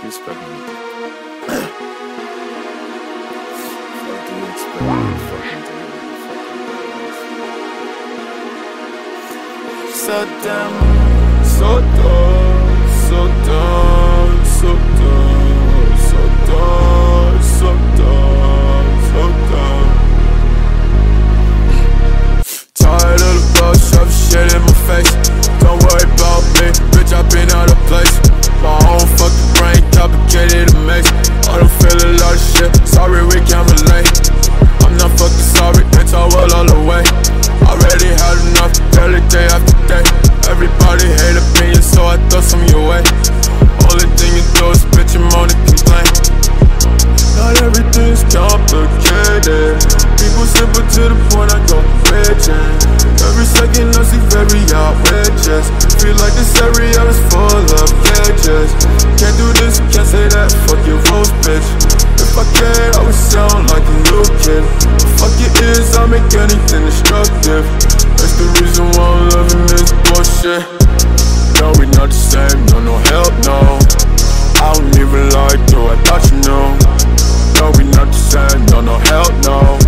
fuck you expect me to do? What do you expect me fucking do? So dumb, so dumb, so dumb. I'ma sound like a new kid. Fuck your ears, I'll make anything destructive. That's the reason why I'm loving this bullshit. No, we not the same, no, no, help, no. I don't even like you, I thought you knew No, we not the same, no, no, help, no.